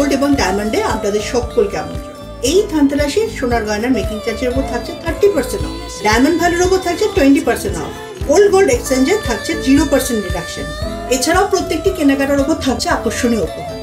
Gold এবং ডায়মন্ডে আপনাদের সকলকে আমন্ত্রণ এই ধনতেরাসে সোনার গয়নার মেকিং চার্জের উপর থাকছে থার্টি পার্সেন্ট অফ ডায়মন্ড ভ্যালুর উপর থাকছে twenty percent off old gold এক্সচেঞ্জে থাকছে জিরো পার্সেন্ট রিডাকশন এছাড়াও প্রত্যেকটি কেনাকাটার উপর থাকছে আকর্ষণীয় উপহার।